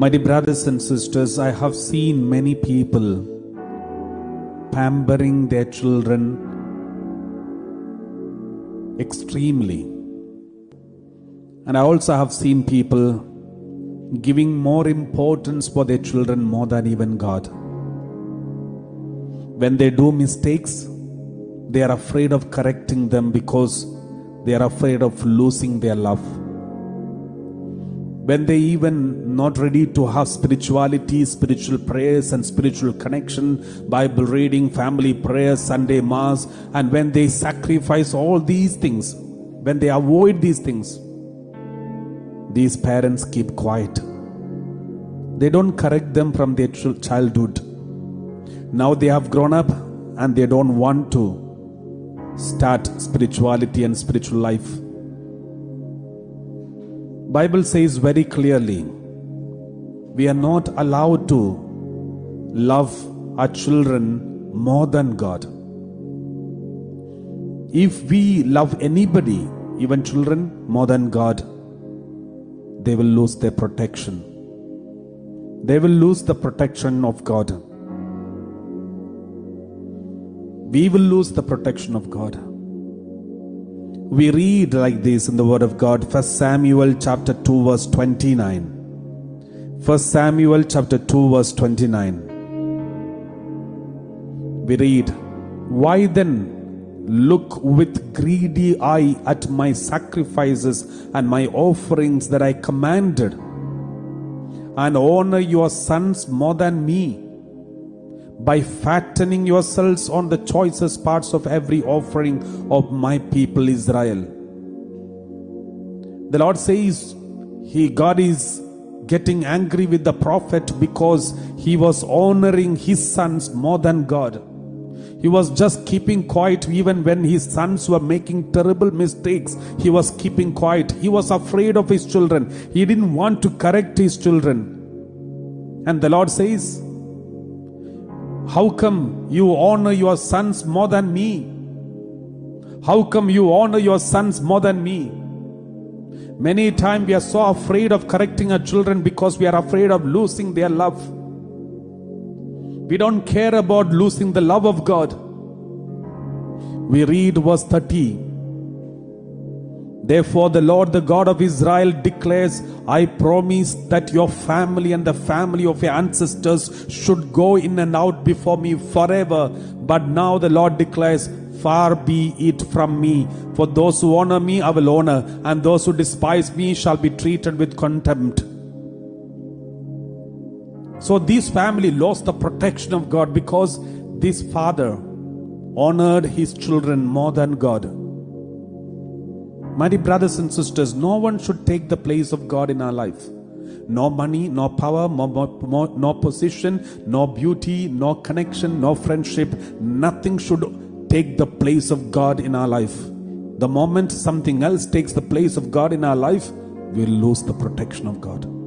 My dear brothers and sisters, I have seen many people pampering their children extremely. And I also have seen people giving more importance for their children more than even God. When they do mistakes, they are afraid of correcting them because they are afraid of losing their love when they even not ready to have spirituality spiritual prayers and spiritual connection bible reading family prayers sunday mass and when they sacrifice all these things when they avoid these things these parents keep quiet. They don't correct them from their childhood. Now they have grown up and they don't want to start spirituality and spiritual life bible says very clearly we are not allowed to love our children more than god. If we love anybody even children more than god they will lose their protection. They will lose the protection of god. We will lose the protection of god we read like this in the word of god first samuel chapter 2 verse 29 first samuel chapter 2 verse 29 we read why then look with greedy eye at my sacrifices and my offerings that i commanded and honor your sons more than me by fattening yourselves on the choicest parts of every offering of my people Israel. The Lord says, He God is getting angry with the prophet because he was honoring his sons more than God. He was just keeping quiet even when his sons were making terrible mistakes. He was keeping quiet. He was afraid of his children. He didn't want to correct his children. And the Lord says, how come you honor your sons more than me? How come you honor your sons more than me? Many times we are so afraid of correcting our children because we are afraid of losing their love. We don't care about losing the love of God. We read verse 30 Therefore, the Lord, the God of Israel, declares, I promise that your family and the family of your ancestors should go in and out before me forever. But now the Lord declares, Far be it from me. For those who honor me, I will honor, and those who despise me shall be treated with contempt. So, this family lost the protection of God because this father honored his children more than God. My dear brothers and sisters, no one should take the place of God in our life. No money, no power, no, no position, no beauty, no connection, no friendship. Nothing should take the place of God in our life. The moment something else takes the place of God in our life, we'll lose the protection of God.